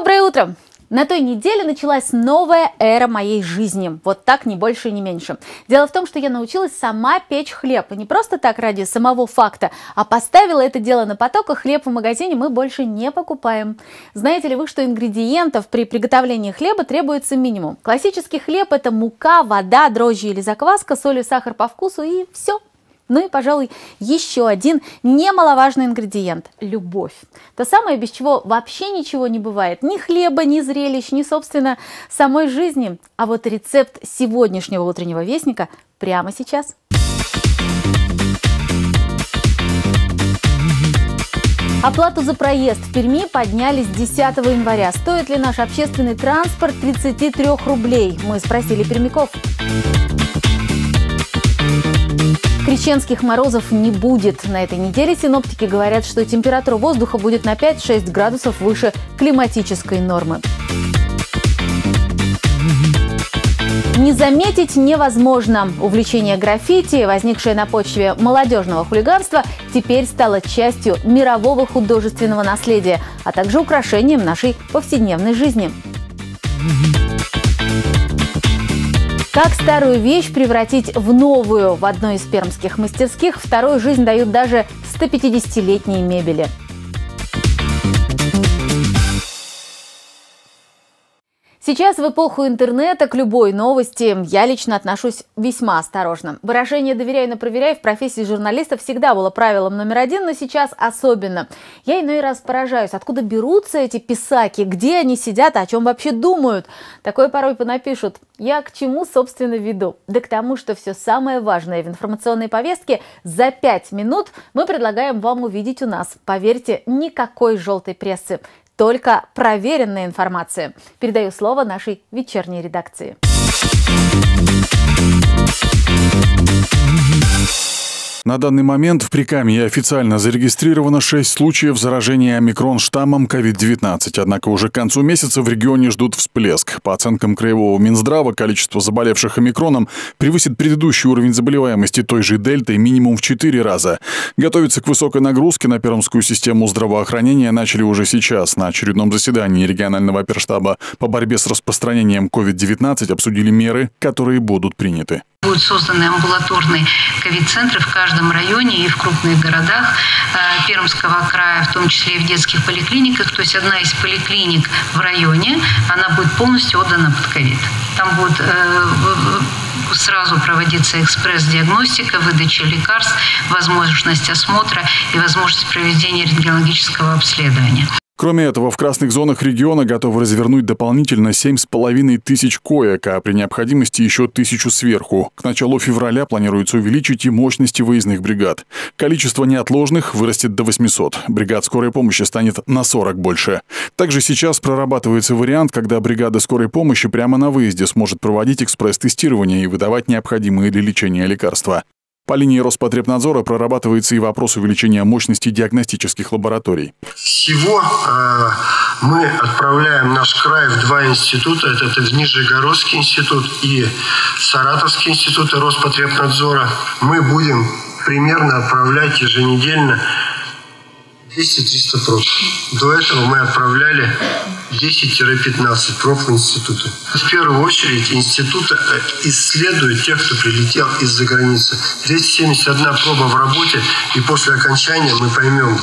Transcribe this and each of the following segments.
Доброе утро! На той неделе началась новая эра моей жизни. Вот так, ни больше, ни меньше. Дело в том, что я научилась сама печь хлеб. И не просто так ради самого факта, а поставила это дело на поток, и хлеб в магазине мы больше не покупаем. Знаете ли вы, что ингредиентов при приготовлении хлеба требуется минимум? Классический хлеб – это мука, вода, дрожжи или закваска, соль и сахар по вкусу, и все – ну и, пожалуй, еще один немаловажный ингредиент – любовь. То самое, без чего вообще ничего не бывает. Ни хлеба, ни зрелищ, ни, собственно, самой жизни. А вот рецепт сегодняшнего утреннего вестника прямо сейчас. Оплату за проезд в Перми подняли с 10 января. Стоит ли наш общественный транспорт 33 рублей? Мы спросили пермяков. Крещенских морозов не будет. На этой неделе синоптики говорят, что температура воздуха будет на 5-6 градусов выше климатической нормы. Не заметить невозможно. Увлечение граффити, возникшее на почве молодежного хулиганства, теперь стало частью мирового художественного наследия, а также украшением нашей повседневной жизни. Как старую вещь превратить в новую? В одной из пермских мастерских вторую жизнь дают даже 150-летние мебели. Сейчас в эпоху интернета к любой новости я лично отношусь весьма осторожно. Выражение «доверяй, но проверяй» в профессии журналиста всегда было правилом номер один, но сейчас особенно. Я иной раз поражаюсь, откуда берутся эти писаки, где они сидят, о чем вообще думают. Такое порой понапишут. Я к чему, собственно, веду? Да к тому, что все самое важное в информационной повестке за пять минут мы предлагаем вам увидеть у нас. Поверьте, никакой желтой прессы только проверенная информация. Передаю слово нашей вечерней редакции. На данный момент в Прикамье официально зарегистрировано 6 случаев заражения омикрон-штаммом COVID-19, однако уже к концу месяца в регионе ждут всплеск. По оценкам Краевого Минздрава, количество заболевших омикроном превысит предыдущий уровень заболеваемости той же дельтой минимум в 4 раза. Готовиться к высокой нагрузке на пермскую систему здравоохранения начали уже сейчас. На очередном заседании регионального оперштаба по борьбе с распространением COVID-19 обсудили меры, которые будут приняты. Будут созданы амбулаторные ковид-центры в каждом районе и в крупных городах э, Пермского края, в том числе и в детских поликлиниках. То есть одна из поликлиник в районе, она будет полностью отдана под ковид. Там будет э, сразу проводиться экспресс-диагностика, выдача лекарств, возможность осмотра и возможность проведения рентгенологического обследования. Кроме этого, в красных зонах региона готовы развернуть дополнительно 7,5 тысяч коек, а при необходимости еще тысячу сверху. К началу февраля планируется увеличить и мощности выездных бригад. Количество неотложных вырастет до 800. Бригад скорой помощи станет на 40 больше. Также сейчас прорабатывается вариант, когда бригада скорой помощи прямо на выезде сможет проводить экспресс-тестирование и выдавать необходимые для лечения лекарства. По линии Роспотребнадзора прорабатывается и вопрос увеличения мощности диагностических лабораторий. Всего э, мы отправляем наш край в два института. Это, это Нижегородский институт и Саратовский институт Роспотребнадзора. Мы будем примерно отправлять еженедельно 200-300 проб. До этого мы отправляли 10-15 проб в институты. В первую очередь институты э, исследуют тех, кто прилетел из-за границы. 271 проба в работе, и после окончания мы поймем,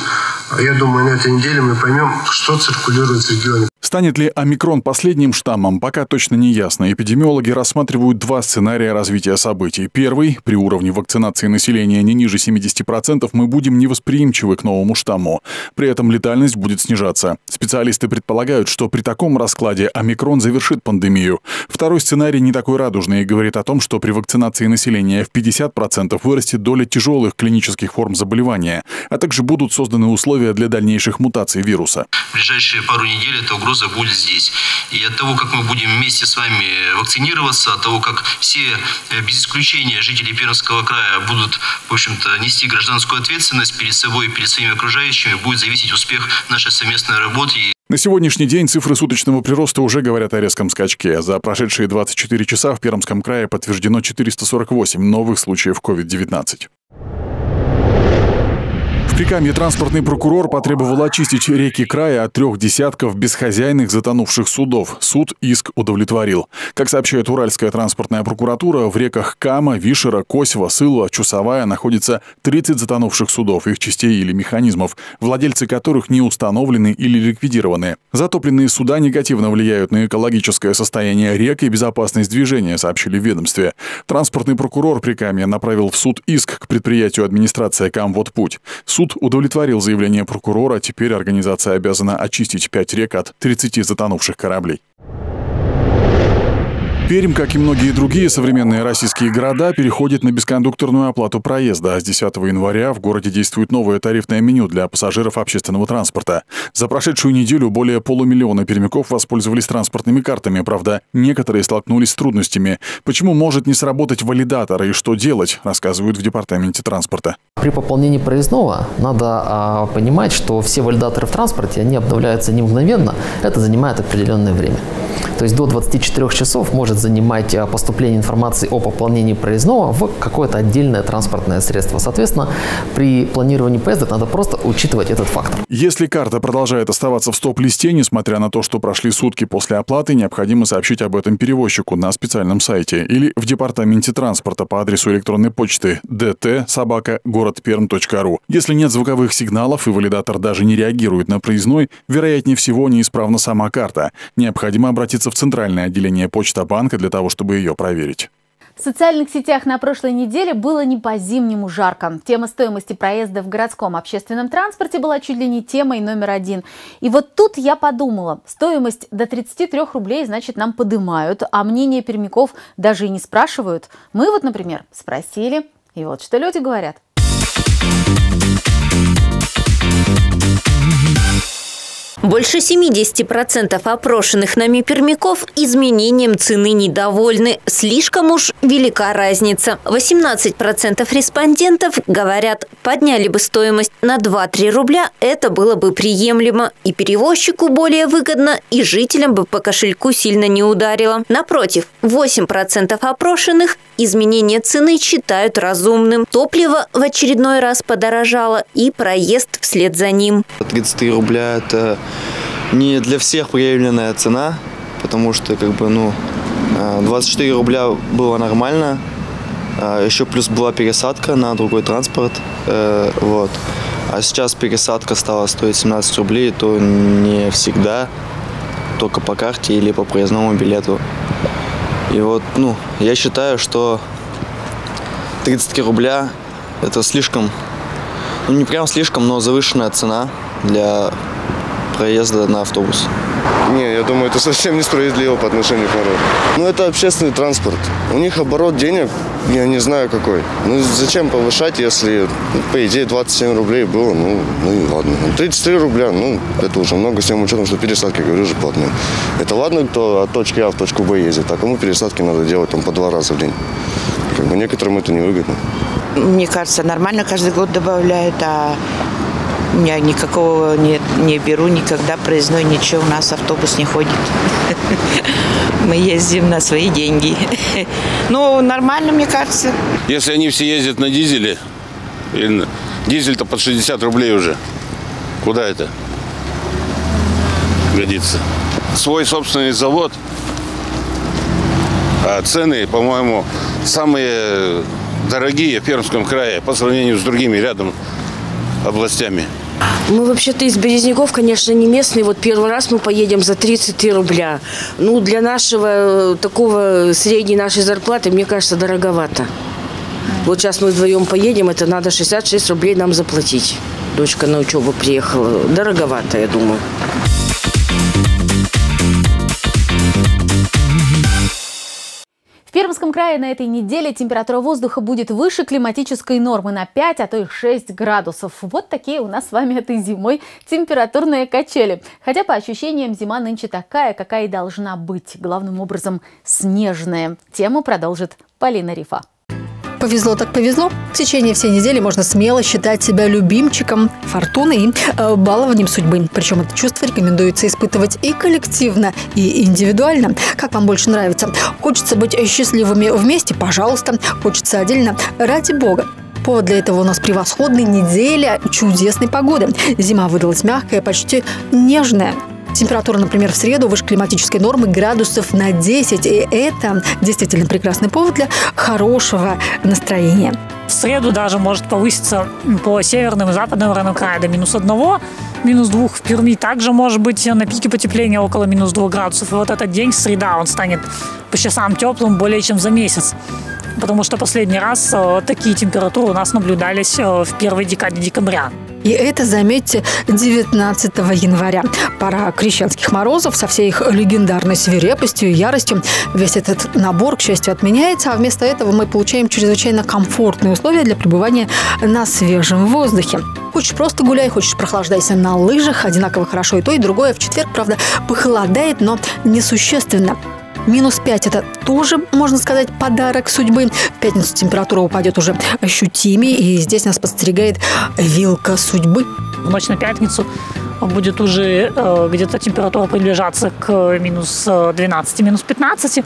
я думаю, на этой неделе мы поймем, что циркулирует в регионе. Станет ли омикрон последним штаммом, пока точно не ясно. Эпидемиологи рассматривают два сценария развития событий. Первый – при уровне вакцинации населения не ниже 70% мы будем невосприимчивы к новому штамму. При этом летальность будет снижаться. Специалисты предполагают, что при таком раскладе омикрон завершит пандемию. Второй сценарий не такой радужный и говорит о том, что при вакцинации населения в 50% вырастет доля тяжелых клинических форм заболевания, а также будут созданы условия для дальнейших мутаций вируса. В ближайшие пару недель эта угроза будет здесь. И от того, как мы будем вместе с вами вакцинироваться, от того, как все, э, без исключения, жители Пермского края будут, в общем-то, нести гражданскую ответственность перед собой и перед своими окружающими, будет зависеть успех нашей совместной работы. На сегодняшний день цифры суточного прироста уже говорят о резком скачке. За прошедшие 24 часа в Пермском крае подтверждено 448 новых случаев COVID-19. Прикамье транспортный прокурор потребовал очистить реки края от трех десятков бесхозяйных затонувших судов. Суд иск удовлетворил. Как сообщает Уральская транспортная прокуратура, в реках Кама, Вишера, Косева, Сылва, Чусовая находится 30 затонувших судов, их частей или механизмов, владельцы которых не установлены или ликвидированы. Затопленные суда негативно влияют на экологическое состояние рек и безопасность движения, сообщили в ведомстве. Транспортный прокурор Прикамья направил в суд иск к предприятию администрации «Камводпуть». Суд Суд удовлетворил заявление прокурора, теперь организация обязана очистить пять рек от 30 затонувших кораблей. Пермь, как и многие другие современные российские города, переходит на бескондукторную оплату проезда. С 10 января в городе действует новое тарифное меню для пассажиров общественного транспорта. За прошедшую неделю более полумиллиона пермяков воспользовались транспортными картами. Правда, некоторые столкнулись с трудностями. Почему может не сработать валидатор и что делать, рассказывают в департаменте транспорта. При пополнении проездного надо а, понимать, что все валидаторы в транспорте, они обновляются не мгновенно. Это занимает определенное время. То есть до 24 часов может занимать а, поступление информации о пополнении проездного в какое-то отдельное транспортное средство. Соответственно, при планировании поезда надо просто учитывать этот фактор. Если карта продолжает оставаться в стоп-листе, несмотря на то, что прошли сутки после оплаты, необходимо сообщить об этом перевозчику на специальном сайте или в департаменте транспорта по адресу электронной почты dt собака городперм.ру. Если нет звуковых сигналов и валидатор даже не реагирует на проездной, вероятнее всего неисправна сама карта. Необходимо обратиться в центральное отделение почта банка для того, чтобы ее проверить. В социальных сетях на прошлой неделе было не по-зимнему жарко. Тема стоимости проезда в городском общественном транспорте была чуть ли не темой номер один. И вот тут я подумала, стоимость до 33 рублей, значит, нам подымают, а мнение пермяков даже и не спрашивают. Мы вот, например, спросили, и вот что люди говорят. Больше 70% опрошенных нами пермяков изменением цены недовольны. Слишком уж велика разница. 18% респондентов говорят, подняли бы стоимость на 2-3 рубля, это было бы приемлемо. И перевозчику более выгодно, и жителям бы по кошельку сильно не ударило. Напротив, 8% опрошенных изменение цены считают разумным. Топливо в очередной раз подорожало, и проезд вслед за ним. 33 рубля – это не для всех приемлемая цена, потому что как бы, ну, 24 э, рубля было нормально, а еще плюс была пересадка на другой транспорт, э, вот. А сейчас пересадка стала стоить 17 рублей, то не всегда, только по карте или по проездному билету. И вот, ну, я считаю, что 33 рубля это слишком, ну не прям слишком, но завышенная цена для проезда на автобус. Не, я думаю, это совсем несправедливо по отношению к народу. Ну, это общественный транспорт. У них оборот денег, я не знаю какой. Ну, зачем повышать, если, ну, по идее, 27 рублей было, ну, ну и ладно. 33 рубля, ну, это уже много, с тем учетом, что пересадки, говорю же, платные. Это ладно, кто от точки А в точку Б ездит, а кому пересадки надо делать там по два раза в день. Как бы некоторым это невыгодно. Мне кажется, нормально каждый год добавляют, а я никакого не, не беру никогда проездной, ничего, у нас автобус не ходит. Мы ездим на свои деньги. Ну, нормально, мне кажется. Если они все ездят на дизеле, дизель-то под 60 рублей уже, куда это годится? Свой собственный завод, а цены, по-моему, самые дорогие в Пермском крае по сравнению с другими рядом областями. Мы вообще-то из Березняков, конечно, не местные. Вот первый раз мы поедем за 33 рубля. Ну, для нашего э, такого средней нашей зарплаты, мне кажется, дороговато. Вот сейчас мы вдвоем поедем, это надо 66 рублей нам заплатить. Дочка на учебу приехала. Дороговато, я думаю. Пермском крае на этой неделе температура воздуха будет выше климатической нормы на 5, а то и 6 градусов. Вот такие у нас с вами этой зимой температурные качели. Хотя по ощущениям зима нынче такая, какая и должна быть. Главным образом снежная. Тему продолжит Полина Рифа. Повезло так повезло. В течение всей недели можно смело считать себя любимчиком фортуны и э, балованием судьбы. Причем это чувство рекомендуется испытывать и коллективно, и индивидуально. Как вам больше нравится? Хочется быть счастливыми вместе? Пожалуйста. Хочется отдельно? Ради бога. Повод для этого у нас превосходный неделя чудесной погоды. Зима выдалась мягкая, почти нежная. Температура, например, в среду выше климатической нормы градусов на 10. И это действительно прекрасный повод для хорошего настроения. В среду даже может повыситься по северным и западным районам края до минус одного, минус двух в Перми. Также может быть на пике потепления около минус двух градусов. И вот этот день, среда, он станет по часам теплым более чем за месяц потому что последний раз э, такие температуры у нас наблюдались э, в первой декаде декабря. И это, заметьте, 19 января. Пора крещенских морозов со всей их легендарной свирепостью и яростью. Весь этот набор, к счастью, отменяется, а вместо этого мы получаем чрезвычайно комфортные условия для пребывания на свежем воздухе. Хочешь просто гуляй, хочешь прохлаждайся на лыжах. Одинаково хорошо и то, и другое. В четверг, правда, похолодает, но несущественно. Минус 5 – это тоже, можно сказать, подарок судьбы. В пятницу температура упадет уже ощутимее, и здесь нас подстерегает вилка судьбы. В ночь на пятницу будет уже э, где-то температура приближаться к минус 12, минус 15.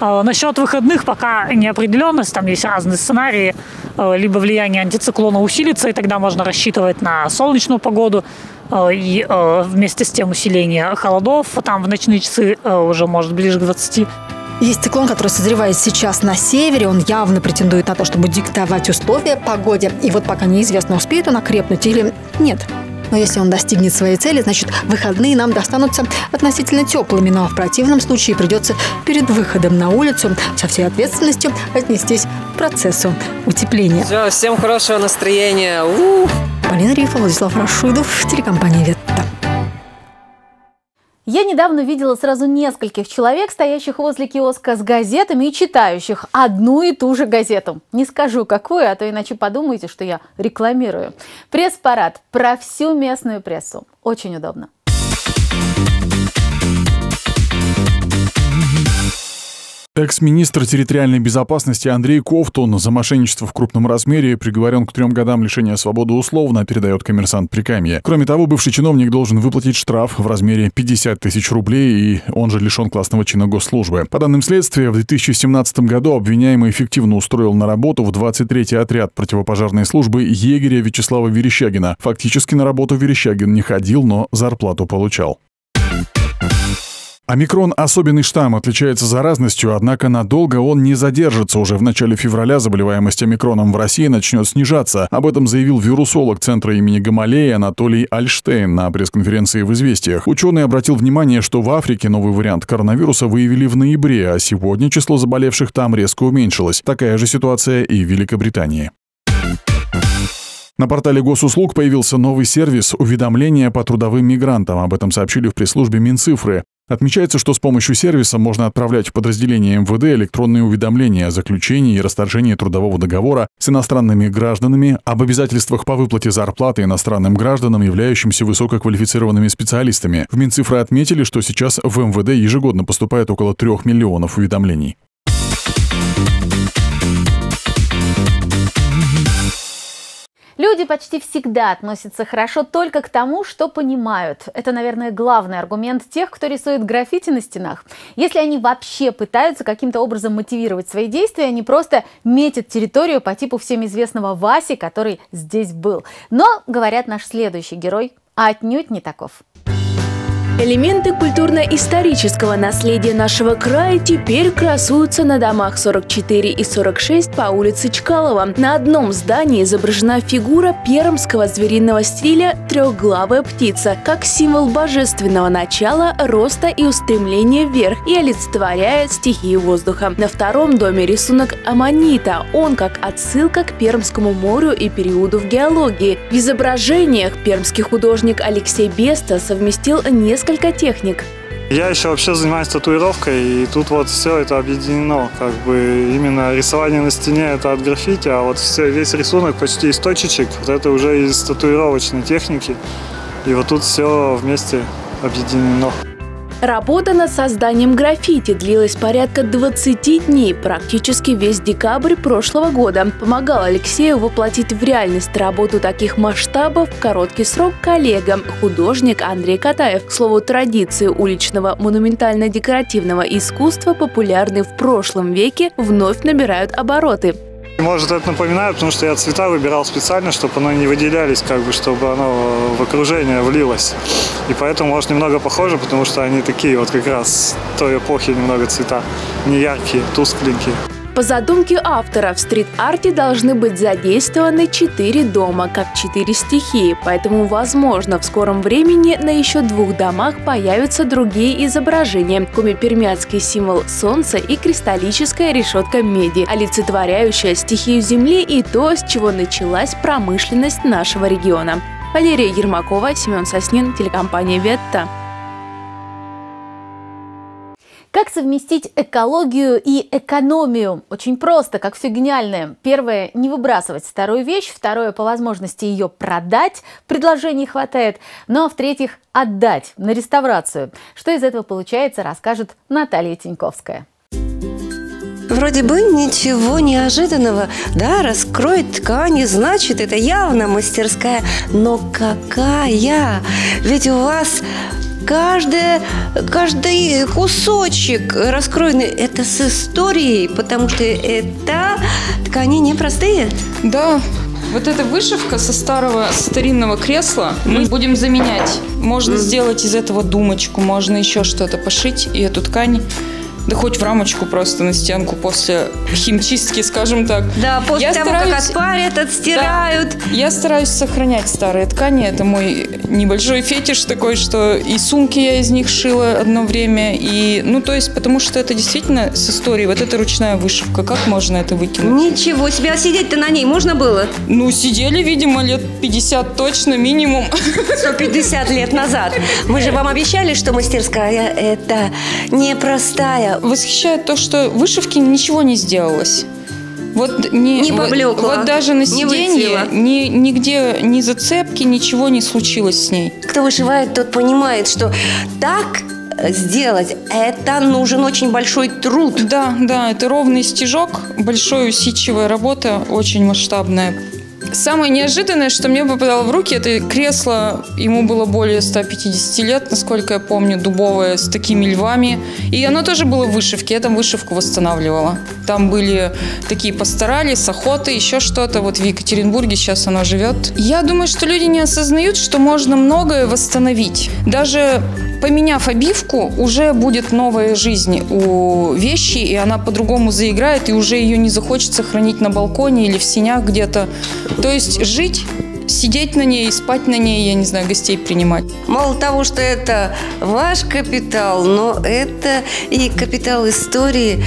Э, насчет выходных пока неопределенность, там есть разные сценарии. Э, либо влияние антициклона усилится, и тогда можно рассчитывать на солнечную погоду, Э, и вместе с тем усиление холодов, там в ночные часы уже может ближе к 20 есть циклон, который созревает сейчас на севере. Он явно претендует на то, чтобы диктовать условия погоде. И вот пока неизвестно, успеет он окрепнуть или нет. Но если он достигнет своей цели, значит, выходные нам достанутся относительно теплыми. Но в противном случае придется перед выходом на улицу со всей ответственностью отнестись к процессу утепления. Все, всем хорошего настроения. У-у-у. Полина Рифа, Владислав Рашидов, телекомпания «Ветта». Я недавно видела сразу нескольких человек, стоящих возле киоска с газетами и читающих одну и ту же газету. Не скажу какую, а то иначе подумаете, что я рекламирую. Пресс-парад про всю местную прессу. Очень удобно. Экс-министр территориальной безопасности Андрей Ковтун за мошенничество в крупном размере приговорен к трем годам лишения свободы условно, передает коммерсант Прикамье. Кроме того, бывший чиновник должен выплатить штраф в размере 50 тысяч рублей и он же лишен классного чина госслужбы. По данным следствия, в 2017 году обвиняемый эффективно устроил на работу в 23-й отряд противопожарной службы егеря Вячеслава Верещагина. Фактически на работу Верещагин не ходил, но зарплату получал. Омикрон – особенный штамм, отличается заразностью, однако надолго он не задержится. Уже в начале февраля заболеваемость омикроном в России начнет снижаться. Об этом заявил вирусолог Центра имени Гамалеи Анатолий Альштейн на пресс-конференции в «Известиях». Ученый обратил внимание, что в Африке новый вариант коронавируса выявили в ноябре, а сегодня число заболевших там резко уменьшилось. Такая же ситуация и в Великобритании. На портале госуслуг появился новый сервис уведомления по трудовым мигрантам. Об этом сообщили в пресс-службе Минцифры. Отмечается, что с помощью сервиса можно отправлять в подразделение МВД электронные уведомления о заключении и расторжении трудового договора с иностранными гражданами, об обязательствах по выплате зарплаты иностранным гражданам, являющимся высококвалифицированными специалистами. В Минцифры отметили, что сейчас в МВД ежегодно поступает около трех миллионов уведомлений. Люди почти всегда относятся хорошо только к тому, что понимают. Это, наверное, главный аргумент тех, кто рисует граффити на стенах. Если они вообще пытаются каким-то образом мотивировать свои действия, они просто метят территорию по типу всем известного Васи, который здесь был. Но, говорят наш следующий герой, отнюдь не таков. Элементы культурно-исторического наследия нашего края теперь красуются на домах 44 и 46 по улице Чкалова. На одном здании изображена фигура пермского звериного стиля «Трехглавая птица», как символ божественного начала, роста и устремления вверх и олицетворяет стихию воздуха. На втором доме рисунок аммонита. Он как отсылка к Пермскому морю и периоду в геологии. В изображениях пермский художник Алексей Беста совместил несколько несколько техник. Я еще вообще занимаюсь татуировкой, и тут вот все это объединено. Как бы именно рисование на стене это от граффити, а вот все, весь рисунок почти из точечек, вот это уже из татуировочной техники. И вот тут все вместе объединено. Работа над созданием граффити длилась порядка 20 дней, практически весь декабрь прошлого года. Помогал Алексею воплотить в реальность работу таких масштабов в короткий срок коллега, художник Андрей Катаев. К слову, традиции уличного монументально-декоративного искусства, популярные в прошлом веке, вновь набирают обороты. Может, это напоминает, потому что я цвета выбирал специально, чтобы оно не выделялись, как бы, чтобы оно в окружение влилось. И поэтому, может, немного похоже, потому что они такие вот как раз той эпохи немного цвета. Не яркие, тускленькие. По задумке автора в стрит-арте должны быть задействованы четыре дома, как четыре стихии, поэтому, возможно, в скором времени на еще двух домах появятся другие изображения. Куми-пермяцкий символ солнца и кристаллическая решетка меди, олицетворяющая стихию Земли и то, с чего началась промышленность нашего региона. Валерия Ермакова, Семен Соснин, телекомпания «Ветта». Как совместить экологию и экономию? Очень просто, как все гениальное. Первое – не выбрасывать старую вещь. Второе – по возможности ее продать. Предложений хватает. Ну а в-третьих – отдать на реставрацию. Что из этого получается, расскажет Наталья Тиньковская. Вроде бы ничего неожиданного. Да, раскроет ткани, значит, это явно мастерская. Но какая? Ведь у вас каждый, каждый кусочек раскроенный это с историей, потому что это ткани непростые. Да, вот эта вышивка со старого старинного кресла мы будем заменять. Можно сделать из этого думочку, можно еще что-то пошить и эту ткань да хоть в рамочку просто на стенку после химчистки, скажем так. Да, после я того, стараюсь... как отпарят, отстирают. Да, я стараюсь сохранять старые ткани. Это мой небольшой фетиш такой, что и сумки я из них шила одно время. И, ну, то есть, потому что это действительно с историей. Вот эта ручная вышивка. Как можно это выкинуть? Ничего себе. А сидеть-то на ней можно было? Ну, сидели, видимо, лет 50 точно, минимум. 150 лет назад. Мы же вам обещали, что мастерская это непростая восхищает то, что вышивки ничего не сделалось. Вот не, не поблекла, вот, вот даже на сиденье ни, нигде ни зацепки, ничего не случилось с ней. Кто вышивает, тот понимает, что так сделать, это нужен очень большой труд. Да, да, это ровный стежок, большая усидчивая работа, очень масштабная. Самое неожиданное, что мне попадало в руки, это кресло, ему было более 150 лет, насколько я помню, дубовое, с такими львами. И оно тоже было в вышивке, я там вышивку восстанавливала. Там были такие постарали, с охоты, еще что-то. Вот в Екатеринбурге сейчас оно живет. Я думаю, что люди не осознают, что можно многое восстановить. Даже поменяв обивку, уже будет новая жизнь у вещи, и она по-другому заиграет, и уже ее не захочется хранить на балконе или в синях где-то. То есть жить сидеть на ней, спать на ней, я не знаю, гостей принимать. Мало того, что это ваш капитал, но это и капитал истории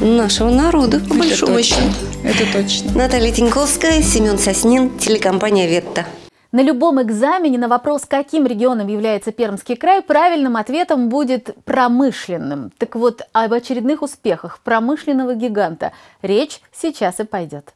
нашего народа, по это большому точно. счету. Это точно. Наталья Тиньковская, Семен Соснин, телекомпания «Ветта». На любом экзамене на вопрос, каким регионом является Пермский край, правильным ответом будет промышленным. Так вот, об очередных успехах промышленного гиганта речь сейчас и пойдет.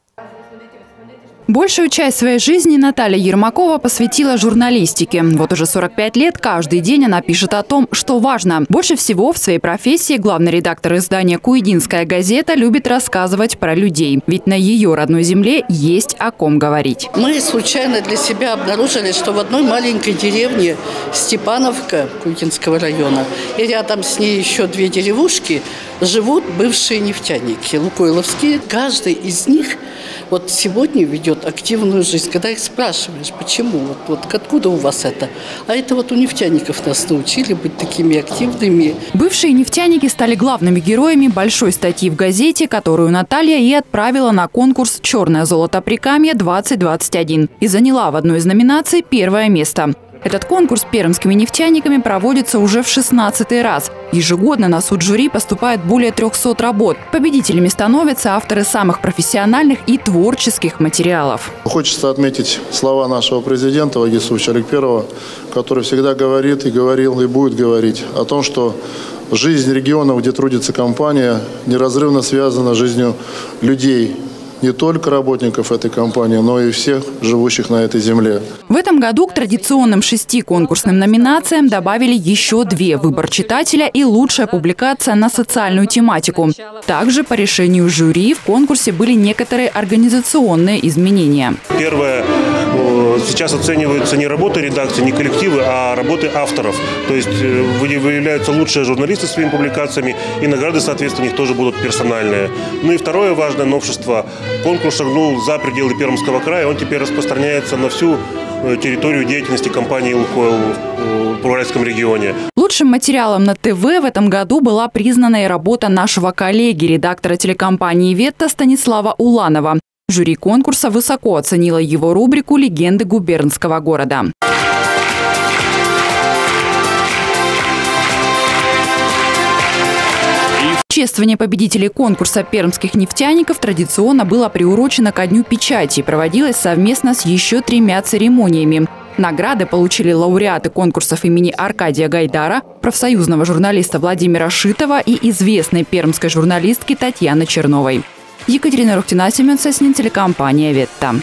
Большую часть своей жизни Наталья Ермакова посвятила журналистике. Вот уже 45 лет каждый день она пишет о том, что важно. Больше всего в своей профессии главный редактор издания «Куидинская газета» любит рассказывать про людей. Ведь на ее родной земле есть о ком говорить. Мы случайно для себя обнаружили, что в одной маленькой деревне Степановка Куидинского района и рядом с ней еще две деревушки живут бывшие нефтяники, лукойловские. Каждый из них вот сегодня ведет активную жизнь. Когда их спрашиваешь, почему, вот, вот откуда у вас это? А это вот у нефтяников нас научили быть такими активными. Бывшие нефтяники стали главными героями большой статьи в газете, которую Наталья и отправила на конкурс «Черное золото Прикамья-2021» и заняла в одной из номинаций первое место. Этот конкурс пермскими нефтяниками проводится уже в 16 раз. Ежегодно на суд жюри поступает более 300 работ. Победителями становятся авторы самых профессиональных и творческих материалов. Хочется отметить слова нашего президента Вагисовича Аликперова, который всегда говорит и говорил и будет говорить о том, что жизнь регионов, где трудится компания, неразрывно связана с жизнью людей, не только работников этой компании, но и всех живущих на этой земле. В этом году к традиционным шести конкурсным номинациям добавили еще две – выбор читателя и лучшая публикация на социальную тематику. Также по решению жюри в конкурсе были некоторые организационные изменения. Первое сейчас оцениваются не работы редакции, не коллективы, а работы авторов. То есть э, выявляются лучшие журналисты своими публикациями, и награды, соответственно, у них тоже будут персональные. Ну и второе важное новшество. Конкурс шагнул за пределы Пермского края, он теперь распространяется на всю э, территорию деятельности компании «Лукойл» в Уральском регионе. Лучшим материалом на ТВ в этом году была признана и работа нашего коллеги, редактора телекомпании «Ветта» Станислава Уланова. Жюри конкурса высоко оценило его рубрику «Легенды губернского города». Чествование победителей конкурса пермских нефтяников традиционно было приурочено ко Дню печати и проводилось совместно с еще тремя церемониями. Награды получили лауреаты конкурсов имени Аркадия Гайдара, профсоюзного журналиста Владимира Шитова и известной пермской журналистки Татьяны Черновой. Екатерина Рухтина, Семен Соснин, телекомпания «Ветта».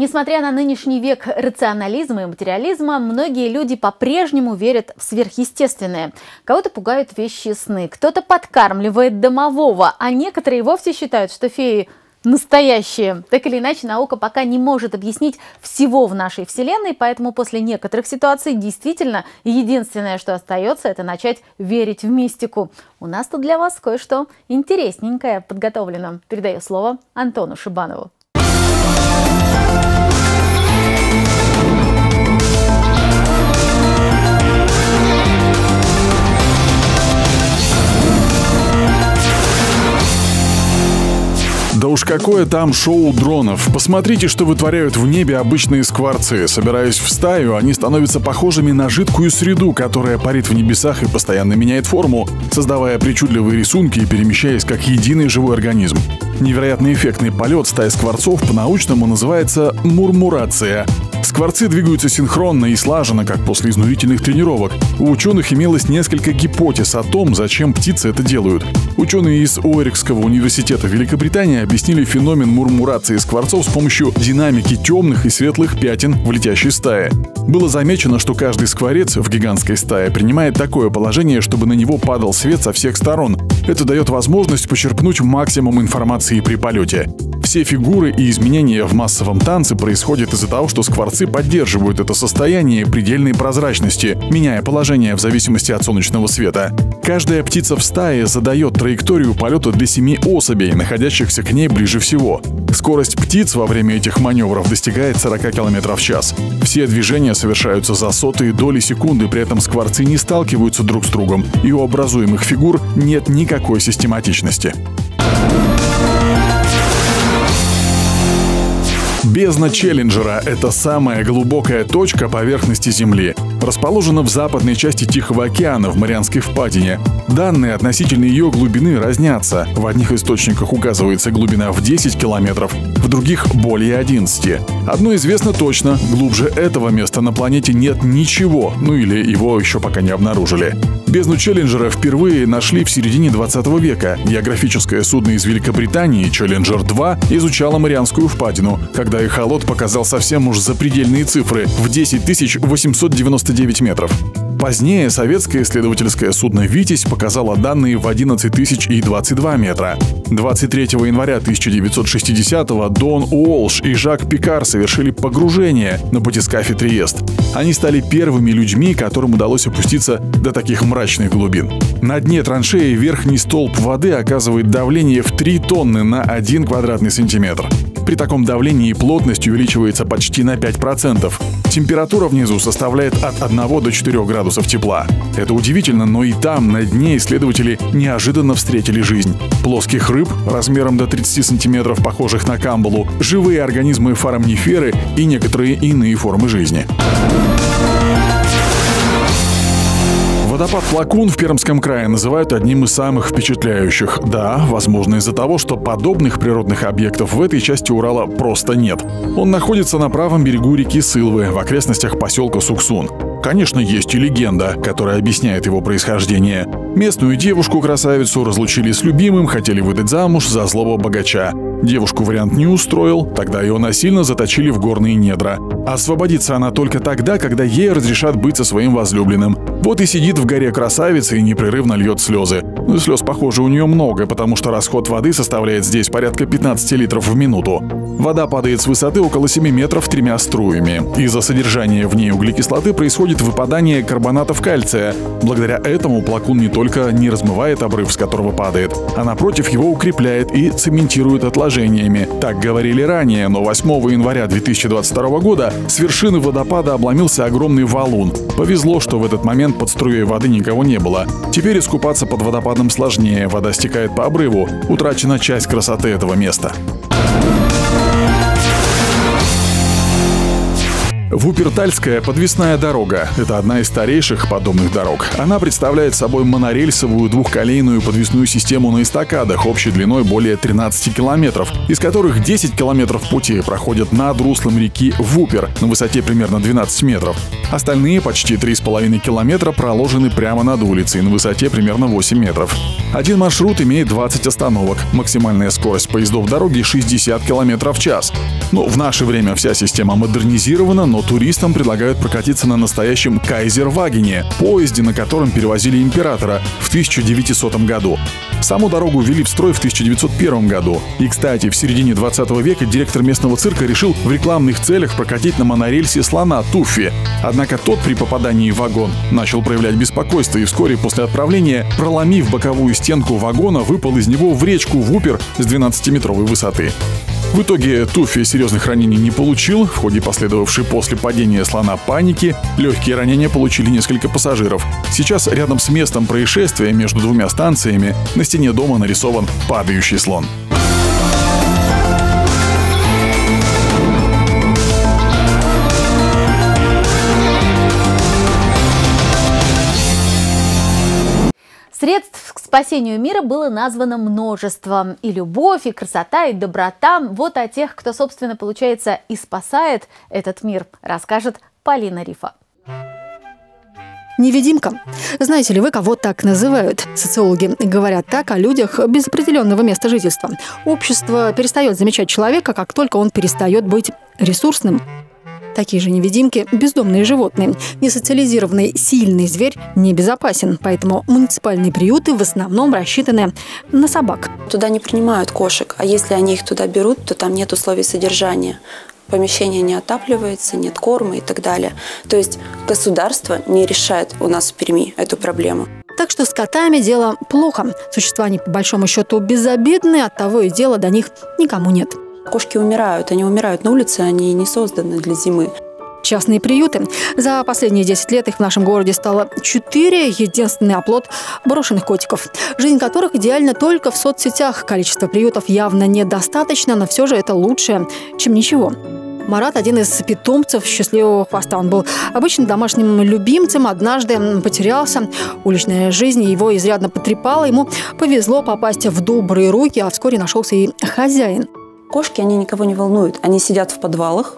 Несмотря на нынешний век рационализма и материализма, многие люди по-прежнему верят в сверхъестественное. Кого-то пугают вещи сны, кто-то подкармливает домового, а некоторые вовсе считают, что феи настоящие. Так или иначе, наука пока не может объяснить всего в нашей Вселенной, поэтому после некоторых ситуаций действительно единственное, что остается, это начать верить в мистику. У нас тут для вас кое-что интересненькое подготовлено. Передаю слово Антону Шибанову. Да уж какое там шоу дронов. Посмотрите, что вытворяют в небе обычные скворцы. Собираясь в стаю, они становятся похожими на жидкую среду, которая парит в небесах и постоянно меняет форму, создавая причудливые рисунки и перемещаясь как единый живой организм. Невероятно эффектный полет стаи скворцов по-научному называется мурмурация. Скворцы двигаются синхронно и слаженно, как после изнурительных тренировок. У ученых имелось несколько гипотез о том, зачем птицы это делают. Ученые из Уэрикского университета Великобритании объяснили феномен мурмурации скворцов с помощью динамики темных и светлых пятен в летящей стае. Было замечено, что каждый скворец в гигантской стае принимает такое положение, чтобы на него падал свет со всех сторон. Это дает возможность почерпнуть максимум информации при полете. Все фигуры и изменения в массовом танце происходят из-за того, что скворцы поддерживают это состояние предельной прозрачности, меняя положение в зависимости от солнечного света. Каждая птица в стае задает траекторию полета для семи особей, находящихся к ней ближе всего. Скорость птиц во время этих маневров достигает 40 км в час. Все движения совершаются за сотые доли секунды, при этом скворцы не сталкиваются друг с другом, и у образуемых фигур нет никакой систематичности. Бездна Челленджера – это самая глубокая точка поверхности Земли. Расположена в западной части Тихого океана в Марианской впадине. Данные относительно ее глубины разнятся. В одних источниках указывается глубина в 10 километров, в других – более 11. Одно известно точно – глубже этого места на планете нет ничего, ну или его еще пока не обнаружили. Бездну Челленджера впервые нашли в середине 20 века. Географическое судно из Великобритании Челленджер-2 изучало Марианскую впадину, когда эхолот показал совсем уж запредельные цифры в 10 899 метров. Позднее советское исследовательское судно «Витязь» показало данные в 11 022 метра. 23 января 1960-го Дон Уолш и Жак Пикар совершили погружение на батискафе Триест. Они стали первыми людьми, которым удалось опуститься до таких мрачных глубин. На дне траншеи верхний столб воды оказывает давление в 3 тонны на 1 квадратный сантиметр. При таком давлении плотность увеличивается почти на 5%. Температура внизу составляет от 1 до 4 градусов тепла. Это удивительно, но и там, на дне, исследователи неожиданно встретили жизнь. Плоских рыб размером до 30 сантиметров, похожих на камбалу, живые организмы фарамниферы и некоторые иные формы жизни. Водопад Плакун в Пермском крае называют одним из самых впечатляющих. Да, возможно из-за того, что подобных природных объектов в этой части Урала просто нет. Он находится на правом берегу реки Сылвы, в окрестностях поселка Суксун. Конечно, есть и легенда, которая объясняет его происхождение. Местную девушку-красавицу разлучили с любимым, хотели выдать замуж за злого богача. Девушку вариант не устроил, тогда ее насильно заточили в горные недра. Освободится она только тогда, когда ей разрешат быть со своим возлюбленным. Вот и сидит в горе красавица и непрерывно льет слезы. Ну слез, похоже, у нее много, потому что расход воды составляет здесь порядка 15 литров в минуту. Вода падает с высоты около 7 метров тремя струями. Из-за содержания в ней углекислоты происходит выпадание карбонатов кальция. Благодаря этому плакун не только не размывает обрыв, с которого падает, а напротив его укрепляет и цементирует отложениями. Так говорили ранее, но 8 января 2022 года с вершины водопада обломился огромный валун. Повезло, что в этот момент под струей воды никого не было. Теперь искупаться под водопадом сложнее, вода стекает по обрыву, утрачена часть красоты этого места. Вупертальская подвесная дорога – это одна из старейших подобных дорог. Она представляет собой монорельсовую двухколейную подвесную систему на эстакадах общей длиной более 13 километров, из которых 10 километров пути проходят над руслом реки Вупер на высоте примерно 12 метров. Остальные почти 3,5 километра проложены прямо над улицей на высоте примерно 8 метров. Один маршрут имеет 20 остановок. Максимальная скорость поездов дороги 60 км в час. Но в наше время вся система модернизирована, но туристам предлагают прокатиться на настоящем Кайзервагене, поезде, на котором перевозили императора в 1900 году. Саму дорогу ввели в строй в 1901 году. И, кстати, в середине 20 века директор местного цирка решил в рекламных целях прокатить на монорельсе слона Туффи. Однако тот при попадании в вагон начал проявлять беспокойство и вскоре после отправления, проломив боковую стенку вагона, выпал из него в речку Вупер с 12-метровой высоты. В итоге Туфи серьезных ранений не получил. В ходе последовавшей после падения слона паники легкие ранения получили несколько пассажиров. Сейчас рядом с местом происшествия между двумя станциями на стене дома нарисован падающий слон. Средств спасению мира было названо множество. И любовь, и красота, и доброта. Вот о тех, кто, собственно, получается, и спасает этот мир, расскажет Полина Рифа. Невидимка. Знаете ли вы, кого так называют? Социологи говорят так о людях без определенного места жительства. Общество перестает замечать человека, как только он перестает быть ресурсным. Такие же невидимки – бездомные животные. Несоциализированный сильный зверь небезопасен, поэтому муниципальные приюты в основном рассчитаны на собак. Туда не принимают кошек, а если они их туда берут, то там нет условий содержания помещение не отапливается, нет корма и так далее. То есть государство не решает у нас в Перми эту проблему. Так что с котами дело плохо. Существа они, по большому счету, безобидны, от того и дела до них никому нет. Кошки умирают, они умирают на улице, они не созданы для зимы. Частные приюты. За последние 10 лет их в нашем городе стало 4. Единственный оплот брошенных котиков, жизнь которых идеальна только в соцсетях. Количество приютов явно недостаточно, но все же это лучше, чем ничего. Марат – один из питомцев счастливого хвоста. Он был обычным домашним любимцем, однажды потерялся. Уличная жизнь его изрядно потрепала. Ему повезло попасть в добрые руки, а вскоре нашелся и хозяин – Кошки, они никого не волнуют. Они сидят в подвалах,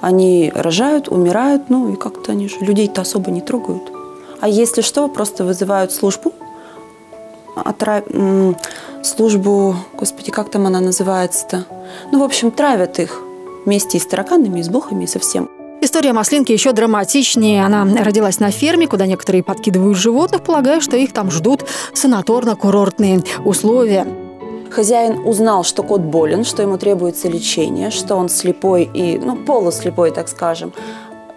они рожают, умирают, ну и как-то они же людей-то особо не трогают. А если что, просто вызывают службу, отра... службу, господи, как там она называется-то? Ну, в общем, травят их вместе и с тараканами, и с блохами, и со всем. История маслинки еще драматичнее. Она родилась на ферме, куда некоторые подкидывают животных, полагая, что их там ждут санаторно-курортные условия. Хозяин узнал, что кот болен, что ему требуется лечение, что он слепой и, ну, полуслепой, так скажем.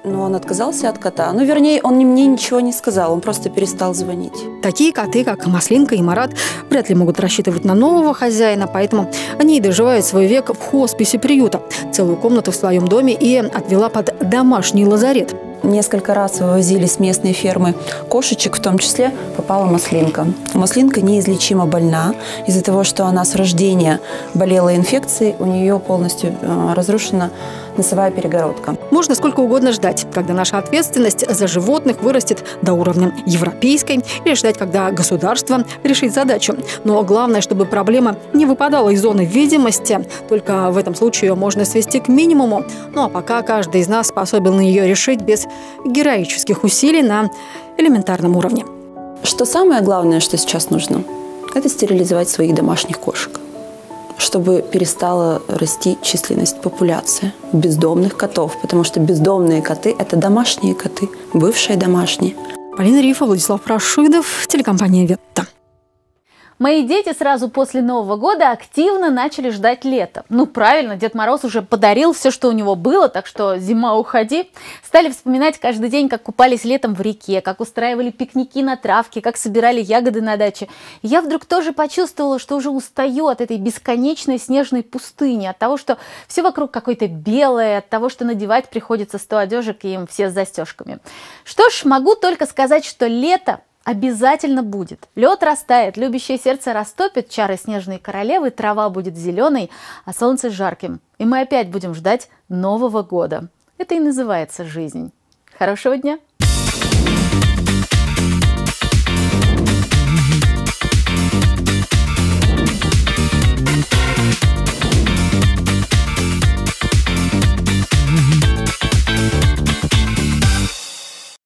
Но он отказался от кота. Ну, вернее, он мне ничего не сказал, он просто перестал звонить. Такие коты, как Маслинка и Марат, вряд ли могут рассчитывать на нового хозяина, поэтому они и доживают свой век в хосписе приюта. Целую комнату в своем доме и отвела под домашний лазарет. Несколько раз вывозили с местной фермы кошечек, в том числе попала маслинка. Маслинка неизлечимо больна. Из-за того, что она с рождения болела инфекцией, у нее полностью э, разрушена носовая перегородка. Можно сколько угодно ждать, когда наша ответственность за животных вырастет до уровня европейской, или ждать, когда государство решит задачу. Но главное, чтобы проблема не выпадала из зоны видимости. Только в этом случае ее можно свести к минимуму. Ну а пока каждый из нас способен ее решить без героических усилий на элементарном уровне. Что самое главное, что сейчас нужно, это стерилизовать своих домашних кошек чтобы перестала расти численность популяции бездомных котов, потому что бездомные коты – это домашние коты, бывшие домашние. Полина Рифа, Владислав Рашидов, телекомпания «Ветта». Мои дети сразу после Нового года активно начали ждать лета. Ну, правильно, Дед Мороз уже подарил все, что у него было, так что зима уходи. Стали вспоминать каждый день, как купались летом в реке, как устраивали пикники на травке, как собирали ягоды на даче. Я вдруг тоже почувствовала, что уже устаю от этой бесконечной снежной пустыни, от того, что все вокруг какое-то белое, от того, что надевать приходится сто одежек и им все с застежками. Что ж, могу только сказать, что лето Обязательно будет. Лед растает, любящее сердце растопит чары снежной королевы, трава будет зеленой, а солнце жарким. И мы опять будем ждать Нового года. Это и называется жизнь. Хорошего дня!